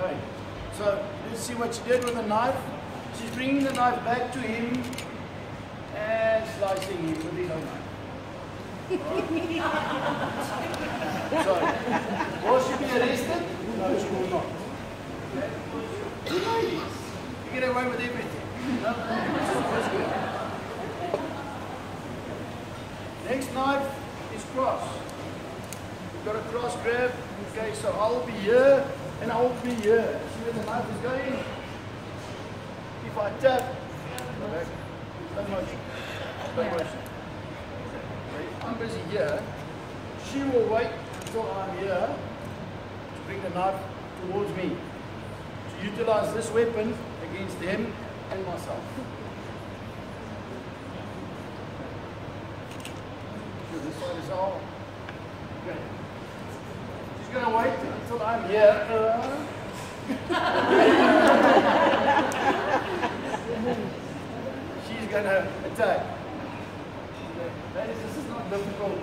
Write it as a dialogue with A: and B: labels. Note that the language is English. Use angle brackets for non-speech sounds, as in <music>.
A: Okay. So let's see what she did with the knife. She's bringing the knife back to him and slicing him with his own knife. so, will <laughs> she be arrested? No, she will not. Okay. You get away with everything. Next knife is cross. You've got a cross grab. Okay, so I'll be here and I'll be here. See where the knife is going? If I tap, okay. Okay, I'm busy here. She will wait until I'm here to bring the knife towards me. To utilize this weapon against him and myself. This side is all. Okay. She's going to wait until I'm here. Uh. <laughs> She's going to attack. Ladies, this is not difficult.